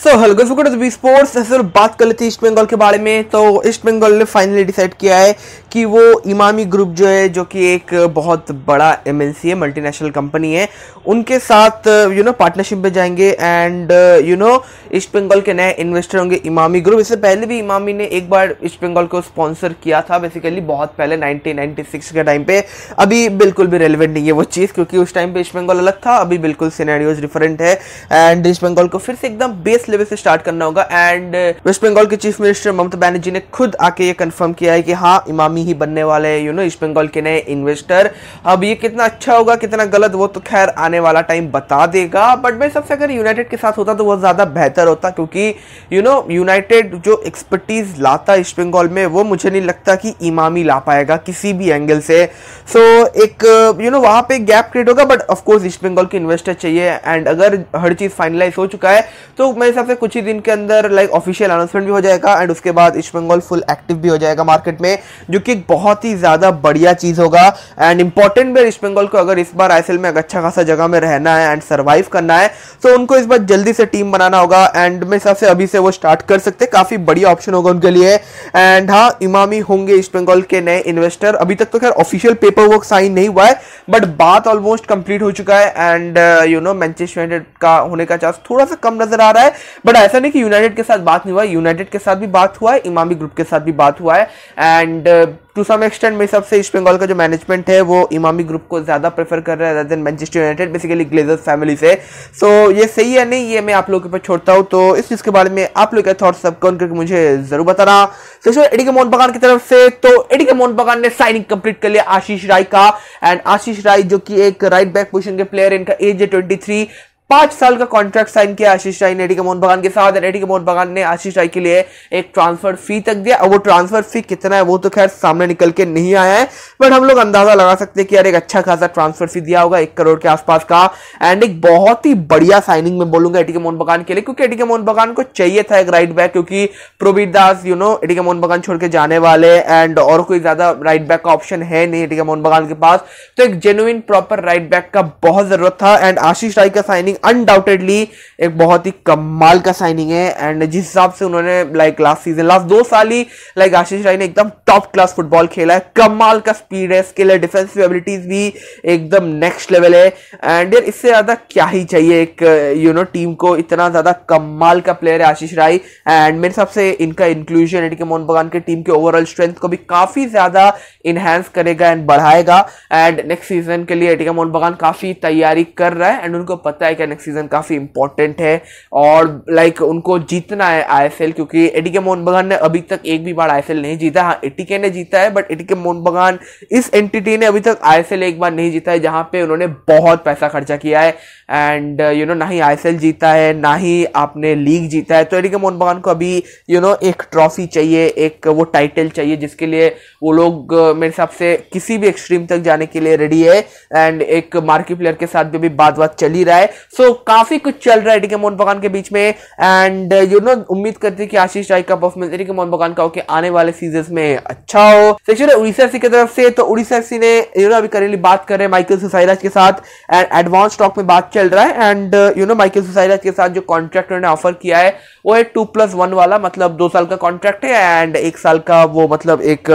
So hello sports ऐसे बात कर लेते ईस्ट बंगाल के बारे में। तो ईस्ट बंगाल ने फाइनली डिसाइड किया है कि वो इमामी ग्रुप जो है, जो कि एक बहुत बड़ा एमएनसी है मल्टीनेशनल कंपनी है, उनके साथ यू नो पार्टनरशिप में जाएँगे and you know East Bengal के नए इन्वेस्टर होंगे इमामी ग्रुप इससे पहले भी इमामी ने एक बार ईस्ट बंगाल को स्पॉन्सर किया था बेसिकली बहुत पहले 1996 के टाइम पे। अभी बिल्कुल भी रेलिवेंट नहीं है वो चीज़, क्योंकि उस टाइम पे ईस्ट बंगाल अलग था, अभी बिल्कुल सिनेरियोज डिफरेंट है। एंड ईस्ट बंगाल को फिर से एकदम बेस लेवल से स्टार्ट करना होगा। एंड वेस्ट बंगाल के चीफ मिनिस्टर ममता बनर्जी ने खुद आके ये कंफर्म किया है कि हाँ इमामी ही बनने वाले यू नो ईस्ट बंगाल के नए इन्वेस्टर अब ये कितना अच्छा होगा कितना गलत वो तो खैर आने वाला टाइम बता देगा। बट मैं सबसे अगर यूनाइटेड के साथ होता तो वो ज़्यादा बेहतर होता क्योंकि यू नो यूनाइटेड जो एक्सपर्टीज लाता ईस्ट बंगाल में वो मुझे नहीं लगता कि इमामी ला पाएगा किसी भी एंगल से। सो so, एक यू नो वहाँ पे गैप क्रिएट होगा but of course East Bengal के इन्वेस्टर चाहिए। एंड अगर हर चीज़ फाइनलाइज हो चुका है तो मेरे हिसाब से कुछ ही दिन के अंदर लाइक ऑफिशियल अनाउंसमेंट भी हो जाएगा एंड उसके बाद ईस्ट बंगाल फुल एक्टिव भी हो जाएगा मार्केट में, जो कि बहुत ही ज़्यादा बढ़िया चीज़ होगा। एंड इंपॉर्टेंट भी ईस्ट बंगाल को अगर इस बार आईएसएल में अच्छा खासा जगह में रहना है एंड सर्वाइव करना है तो उनको इस बार जल्दी से टीम बनाना होगा। एंड मेरे हिसाब से अभी से वो स्टार्ट कर सकते हैं। काफ़ी बढ़िया ऑप्शन होगा उनके लिए। एंड हाँ इमामी होंगे ईस्ट बंगाल के नए इन्वेस्टर अभी तक तो खैर ऑफिशियल पेपर वर्क साइन नहीं हुआ है बट बात ऑलमोस्ट कंप्लीट हो चुका है। And you know Manchester United का होने का चांस थोड़ा सा कम नज़र आ रहा है। बट ऐसा नहीं कि यूनाइटेड के साथ बात नहीं हुआ यूनाइटेड के साथ भी बात हुआ है इमामी ग्रुप के साथ भी बात हुआ है। एंड टू सम एक्सटेंट मेरे हिसाब से ईस्ट बंगाल का जो मैनेजमेंट है वो इमामी ग्रुप को ज़्यादा प्रेफर कर रहा है then Manchester United basically Glazers family से सो। So, ये सही है नहीं ये मैं आप लोगों के ऊपर छोड़ता हूँ। तो इस चीज़ के बारे में आप लोग क्या थॉट्स सब कौन करके मुझे ज़रूर बताना। तो एडी के मोहन बगान की तरफ़ से तो एडी के मोहन बगान ने साइनिंग कंप्लीट कर लिया आशीष राय का। एंड आशीष राय जो कि एक राइट बैक पोजिशन के प्लेयर इनका एज है ट्वेंटी पाँच साल का कॉन्ट्रैक्ट साइन किया आशीष राय ने एडी मोहन बगान के साथ एडी के मोहन बगान ने आशीष राय के लिए एक ट्रांसफ़र फ़ी तक दिया। और वो ट्रांसफ़र फ़ी कितना है, वो तो खैर सामने निकल के नहीं आया है बट हम लोग अंदाज़ा लगा सकते हैं कि यार एक अच्छा खासा ट्रांसफ़र फ़ी दिया होगा एक करोड़ के आसपास का एंड एक बहुत ही बढ़िया साइनिंग में बोलूँगा एडी मोहन बगान के लिए, क्योंकि एडी के मोहन बगान को चाहिए था एक राइट बैक क्योंकि Prabir Das you know ATK के मोहन बगान छोड़ के जाने वाले एंड और कोई ज़्यादा राइट बैक का ऑप्शन है नहीं एडी के मोहन बगान के पास तो एक जेन्युइन प्रॉपर राइट बैक का बहुत ज़रूरत था एंड आशीष राय का साइनिंग अनडाउटेडली एक बहुत ही कमाल का साइनिंग है एंड जिस हिसाब से उन्होंने लाइक लास्ट सीज़न लास्ट दो साल ही लाइक आशीष राय ने एकदम टॉप क्लास फुटबॉल खेला है। कमाल का स्पीड है स्किल है डिफेंसिव एबिलिटीज भी एकदम नेक्स्ट लेवल है। एंड यार, इससे ज़्यादा क्या ही चाहिए एक यू नो टीम को? इतना ज़्यादा कमाल का प्लेयर है आशीष राय। एंड मेरे हिसाब से इनका इंक्लूजन एडी के मोहन बगान के टीम के ओवरऑल स्ट्रेंथ को भी काफ़ी ज़्यादा इनहेंस करेगा एंड बढ़ाएगा। एंड नेक्स्ट सीज़न के लिए एडी के मोहन बगान काफ़ी तैयारी कर रहा है। एंड उनको पता है कि नेक्स्ट सीज़न काफ़ी इंपॉर्टेंट है और लाइक उनको जीतना है आईएसएल क्योंकि एटीके मोहन बगान ने अभी तक एक भी बार आईएसएल नहीं जीता। हाँ एटीके ने जीता है बट एटीके मोहन बगान इस एंटिटी ने अभी तक आईएसएल एक बार नहीं जीता है, जहाँ पे उन्होंने बहुत पैसा खर्चा किया है। एंड यू नो ना ही आईएसएल जीता है ना ही आपने लीग जीता है। तो एडी के मोहन बगान को अभी यू you नो know, एक ट्रॉफी चाहिए एक वो टाइटल चाहिए जिसके लिए वो लोग मेरे हिसाब से किसी भी एक्सट्रीम तक जाने के लिए रेडी है। एंड एक मार्की प्लेयर के साथ भी अभी बात बात चल ही रहा है। सो so, काफ़ी कुछ चल रहा है एडी के मोहन बगान के बीच में। एंड यू नो उम्मीद करते हैं कि आशीष राय का परफॉर्मेंस एडी के मोहन बगान का होकर आने वाले सीज़न में अच्छा हो। सेक्शन उड़ीसा की तरफ़ से तो उड़ीसा एफसी ने यू नो अभी करेली बात कर रहे हैं माइकल सुसाइराज के साथ। एंड एडवांस स्टॉक में बात चल रहा है। And you know Michael Soosairaj के साथ जो कॉन्ट्रैक्ट उन्होंने ऑफ़र किया है वो है टू प्लस वन वाला मतलब दो साल का कॉन्ट्रैक्ट है एंड एक साल का वो मतलब एक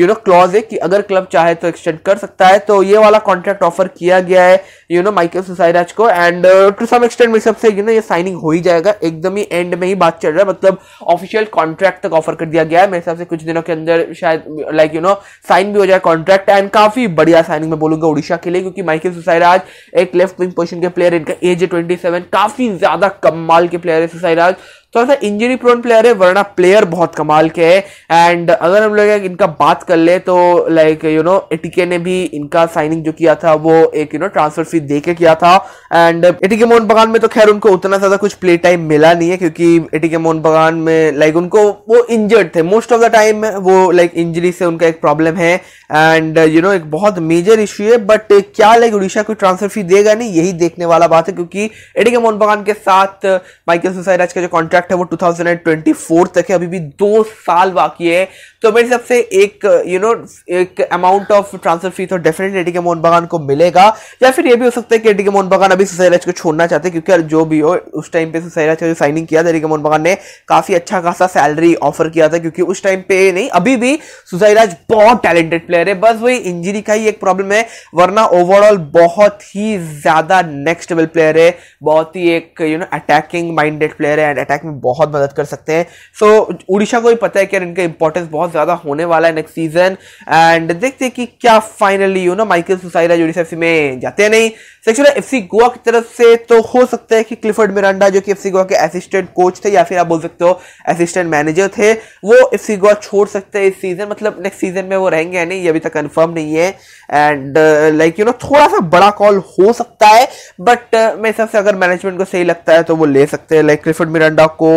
यू नो क्लॉज है कि अगर क्लब चाहे तो एक्सटेंड कर सकता है। तो ये वाला कॉन्ट्रैक्ट ऑफ़र किया गया है यू नो माइकल सुसाइराज को एंड टू सम एक्सटेंड मेरे सबसे यू नो ये साइनिंग हो ही जाएगा। एकदम ही एंड में ही बात चल रहा है। मतलब ऑफिशियल कॉन्ट्रैक्ट तक ऑफ़र कर दिया गया है। मेरे हिसाब से कुछ दिनों के अंदर शायद लाइक यू नो साइन भी हो जाए कॉन्ट्रैक्ट एंड काफ़ी बढ़िया साइनिंग में बोलूँगा उड़ीसा के लिए, क्योंकि माइकल सुसाइराज एक लेफ़्ट विंग पोजिशन के प्लेयर इनका एज ट्वेंटी सेवन काफ़ी ज़्यादा कमाल के प्लेयर है सुसाइराज थोड़ा सा इंजरी प्रोन प्लेयर है, वरना प्लेयर बहुत कमाल के है। एंड अगर हम लोग इनका बात कर ले तो लाइक यू नो एटीके ने भी इनका साइनिंग जो किया था, वो एक यू नो ट्रांसफ़र फ़ी दे के किया था। एंड एटीके मोहन बगान में तो खैर उनको उतना ज़्यादा कुछ प्ले टाइम मिला नहीं है, क्योंकि एटीके मोहन बगान में लाइक उनको वो इंजर्ड थे। मोस्ट ऑफ़ द टाइम वो लाइक इंजरी से उनका एक प्रॉब्लम है। एंड यू नो एक बहुत मेजर इश्यू है। बट क्या लाइक उड़ीसा कोई ट्रांसफ़र फ़ी देगा? नहीं, यही देखने वाला बात है, क्योंकि एटीके मोहन बगान के साथ माइकल सुसाइराज का जो कॉन्ट्रैक्ट कॉन्ट्रैक्ट है वो 2024 तक है, अभी भी दो साल बाकी है। तो मेरे हिसाब से एक यू नो एक अमाउंट ऑफ़ ट्रांसफ़र फ़ी तो डेफिनेटली एडी के मोहन बगान को मिलेगा। या फिर ये भी हो सकता है कि एडी के मोहन बगान अभी सुसैराज को छोड़ना चाहते हैं, क्योंकि जो भी हो, उस टाइम पे सुसैराज का जो साइनिंग किया था एडी के मोहन बगान ने, काफ़ी अच्छा खासा सैलरी ऑफ़र किया था, क्योंकि उस टाइम पे नहीं, अभी भी सुसैराज बहुत टैलेंटेड प्लेयर है। बस वही इंजरी का ही एक प्रॉब्लम है, वरना ओवरऑल बहुत ही ज़्यादा नेक्स्ट लेवल प्लेयर है, बहुत ही एक you know attacking minded player है एंड अटैक में बहुत मदद कर सकते हैं। सो so, उड़ीसा को भी पता है कि इनका इंपॉर्टेंस बहुत ज़्यादा होने वाला है नेक्स्ट सीज़न एंड देखते हैं कि क्या finally you know Michael Soosairaj Odisha FC में जाते हैं नहीं। सेक्शन एफसी गोवा की तरफ़ से तो हो सकता है कि क्लिफर्ड मिरांडा जो कि एफसी गोवा के असिस्टेंट कोच थे या फिर आप बोल सकते हो असिस्टेंट मैनेजर थे वो एफसी गोवा छोड़ सकते हैं इस सीज़न मतलब नेक्स्ट सीज़न में वो रहेंगे या नहीं ये अभी तक कंफर्म नहीं है। एंड लाइक यू नो थोड़ा सा बड़ा कॉल हो सकता है बट uh, मेरे हिसाब से अगर मैनेजमेंट को सही लगता है तो वो ले सकते हैं। लाइक क्लिफर्ड मिरांडा को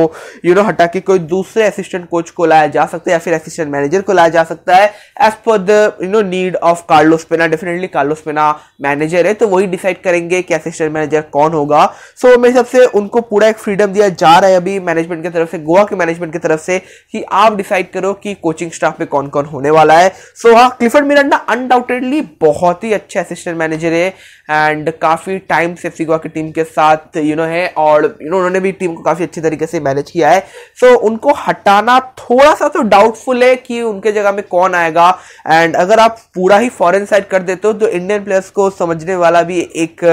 यू नो हटा के कोई दूसरे असिस्टेंट कोच को लाया जा सकता है या फिर असिस्टेंट मैनेजर को लाया जा सकता है। As per the you know need of Carlos Pena definitely Carlos Pena manager है तो वही डिसाइड करेंगे कि असिस्टेंट मैनेजर कौन होगा। सो so, मेरे हिसाब से उनको पूरा एक फ्रीडम दिया जा रहा है अभी मैनेजमेंट की तरफ़ से गोवा के मैनेजमेंट की तरफ़ से कि आप डिसाइड करो कि कोचिंग स्टाफ में कौन कौन होने वाला है। सो so, हाँ क्लिफर्ड मिरांडा अनडाउटेडली बहुत ही अच्छे असिस्टेंट मैनेजर है। एंड काफ़ी टाइम से फिगवा की टीम के साथ यू you नो know, है और यू नो उन्होंने भी टीम को काफ़ी अच्छी तरीके से मैनेज किया है। सो so, उनको हटाना थोड़ा सा तो डाउटफुल है कि उनके जगह में कौन आएगा। एंड अगर आप पूरा ही फॉरेन साइड कर देते हो तो इंडियन प्लेयर्स को समझने वाला भी एक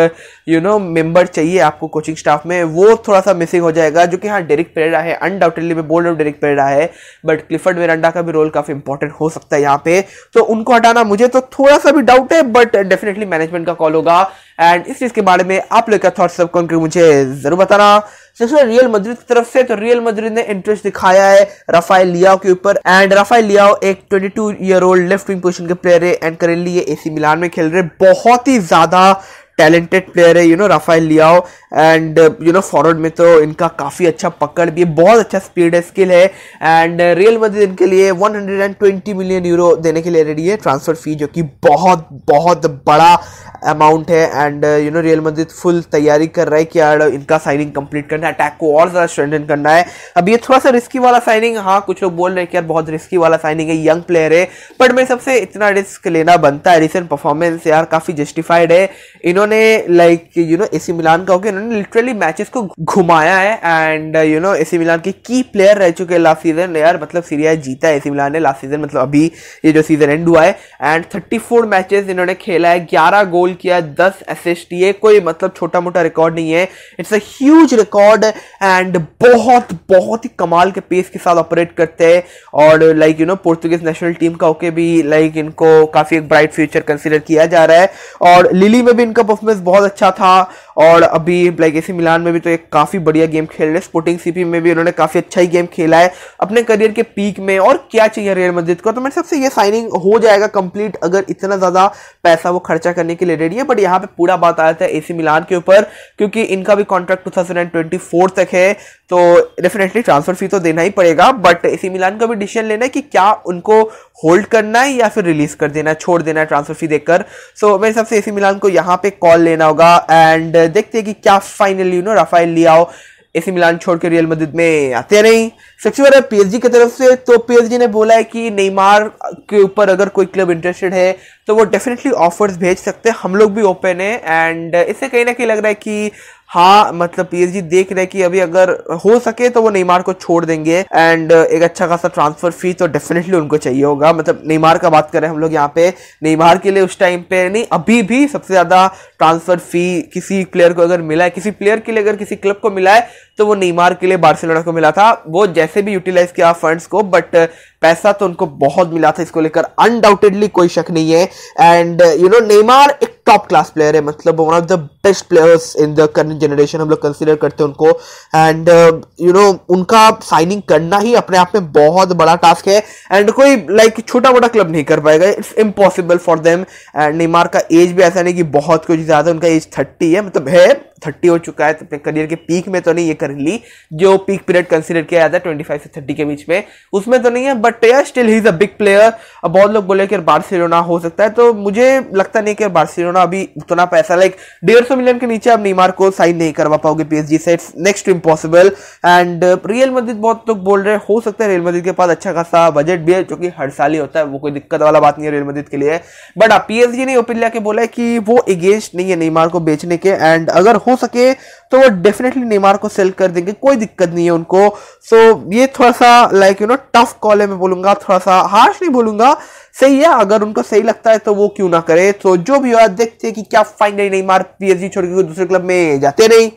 यू नो मेंबर चाहिए आपको कोचिंग स्टाफ में। वो थोड़ा सा मिसिंग हो जाएगा जो कि हाँ डेरिक पेरेरा है। अनडाउटेडली मैं बोल रहा हूँ डेरिक पेरेरा है बट क्लिफर्ड वेरांडा का भी रोल काफ़ी इंपॉर्टेंट हो सकता है यहाँ पे। तो उनको हटाना मुझे तो थोड़ा सा भी डाउट है बट डेफिनेटली मैनेजमेंट का कॉल होगा। एंड इस चीज़ के बारे में आप लोग का थॉट सब कौन मुझे ज़रूर बताना। सबसे रियल मद्रिद की तरफ़ से तो रियल मद्रिद ने इंटरेस्ट दिखाया है रफाइल लियाओ के ऊपर। एंड रफाइल लियाओ एक 22 year old left wing position के प्लेयर है एंड करेंटली ये एसी मिलान में खेल रहे बहुत ही ज़्यादा टैलेंटेड प्लेयर है you know Rafael Leao and you know forward में तो इनका काफ़ी अच्छा पकड़ भी है। बहुत अच्छा स्पीड है स्किल है। एंड रियल मदद इनके लिए 120 मिलियन यूरो देने के लिए रेडी है। ट्रांसफ़र फ़ी जो कि बहुत बहुत बड़ा अमाउंट है and you know real Madrid full तैयारी कर रहा है कि यार इनका साइनिंग कंप्लीट करना है। अटैक को और ज़्यादा स्ट्रेंथन करना है। अब ये थोड़ा सा रिस्की वाला साइनिंग हाँ कुछ लोग बोल रहे हैं कि यार, बहुत रिस्की वाला साइनिंग है यंग प्लेयर है। बट मेरे सबसे इतना रिस्क लेना बनता है रिसेंट परफॉर्मेंस यार, काफ़ी जस्टिफाइड है। इन्होंने like you know AC Milan का होकर इन्होंने लिटरली मैचेस को घुमाया है। And you know AC Milan के की प्लेयर रह चुके हैं लास्ट सीज़न यार मतलब सीरिया जीता है एसी मिलान ने लास्ट सीज़न मतलब अभी ये जो सीज़न एंड हुआ है। एंड थर्टी मैचेस इन्होंने खेला है, ग्यारह गोल किया दस असिस्ट ये कोई मतलब छोटा मोटा रिकॉर्ड नहीं है। It's a huge record and बहुत बहुत ही कमाल के पेस के साथ ऑपरेट करते हैं। और like you know Portuguese national team का होके भी लाइक इनको काफ़ी एक ब्राइट फ्यूचर कंसिडर किया जा रहा है। और लिली में भी इनका परफॉर्मेंस बहुत अच्छा था। और अभी लाइक एसी मिलान में भी तो एक काफ़ी बढ़िया गेम खेल रहे हैं। स्पोर्टिंग सीपी में भी उन्होंने काफ़ी अच्छा ही गेम खेला है। अपने करियर के पीक में और क्या चाहिए रियल मस्जिद को? तो मेरे सबसे ये साइनिंग हो जाएगा कंप्लीट अगर इतना ज़्यादा पैसा वो खर्चा करने के लिए रेडी है। बट यहाँ पर पूरा बात आया था एसी मिलान के ऊपर, क्योंकि इनका भी कॉन्ट्रैक्ट टू तक है। तो डेफिनेटली ट्रांसफ़र फ़ी तो देना ही पड़ेगा। बट एसी मिलान का भी डिसीज़न लेना है कि क्या उनको होल्ड करना है या फिर रिलीज़ कर देना है छोड़ देना है ट्रांसफ़र फ़ी देकर सो so, मेरे हिसाब से एसी मिलान को यहाँ पे कॉल लेना होगा एंड देखते हैं कि क्या finally you know Rafael Leao AC Milan छोड़ के रियल मदद में आते नहीं। सबसे बड़ा पीएसजी की तरफ़ से तो पीएसजी ने बोला है कि नेमार के ऊपर अगर कोई क्लब इंटरेस्टेड है तो वो डेफिनेटली ऑफर्स भेज सकते हैं। हम लोग भी ओपन है एंड इससे कहीं ना कहीं लग रहा है कि हाँ मतलब पीएसजी देख रहे कि अभी अगर हो सके तो वो नेमार को छोड़ देंगे। एंड एक अच्छा खासा ट्रांसफ़र फ़ी तो डेफिनेटली उनको चाहिए होगा। मतलब नेमार का बात करें हम लोग यहाँ पे नेमार के लिए उस टाइम पे नहीं, अभी भी सबसे ज़्यादा ट्रांसफ़र फ़ी किसी प्लेयर को अगर मिला है, किसी प्लेयर के लिए अगर किसी क्लब को मिला है तो वो नेमार के लिए बार्सिलोना को मिला था। वो जैसे भी यूटिलाइज किया फंड्स को बट पैसा तो उनको बहुत मिला था इसको लेकर। अनडाउटेडली कोई शक नहीं है। एंड यू नो नेमार एक टॉप क्लास प्लेयर है मतलब one of the best players in the current generation हम लोग कंसिडर करते हैं उनको। एंड यू नो उनका साइनिंग करना ही अपने आप में बहुत बड़ा टास्क है। एंड कोई लाइक like, छोटा मोटा क्लब नहीं कर पाएगा। It's impossible for them and Neymar का एज भी ऐसा नहीं कि बहुत कुछ ज़्यादा उनका एज थर्टी है। मतलब है थर्टी हो चुका है तो अपने करियर के पीक में तो नहीं ये करेंटली जो पीक पीरियड कंसिडर किया जाता है ट्वेंटी फाइव से थर्टी के बीच में। उसमें तो नहीं है बट यार still he is a big player अब बहुत लोग बोले कि बार्सिलोना हो सकता है तो मुझे लगता नहीं कि बार्सिलोना अभी उतना पैसा लाइक डेढ़ सौ मिलियन के नीचे आप नीमार को साइन नहीं करवा पाओगे पीएसजी से it's next impossible and real मस्जिद बहुत लोग बोल रहे हो सकता है रियल मस्जिद के पास अच्छा खासा बजट भी है, जो कि हर साल ही होता है, वो कोई दिक्कत वाला बात नहीं है रियल मस्जिद के लिए। बट आप पीएसजी ने ओपिनिया के बोला है कि वो अगेंस्ट नहीं है नेमार को बेचने के। एंड अगर हो सके तो वो डेफिनेटली नेमार को सेल कर देंगे कोई दिक्कत नहीं है उनको। सो so, ये थोड़ा सा like you know tough call है मैं बोलूँगा थोड़ा सा हार्श नहीं बोलूँगा। सही है अगर उनको सही लगता है तो वो क्यों ना करे? तो जो भी हो देखते हैं कि क्या फाइनली नेमार पीएसजी छोड़ के दूसरे क्लब में जाते नहीं